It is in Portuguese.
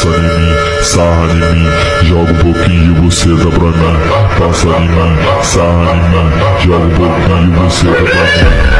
passa de mim, sarra de mim, joga um pouquinho de buceta tá pra mim, passa de mim, sarra de mim, joga um pouquinho de buceta tá pra mim.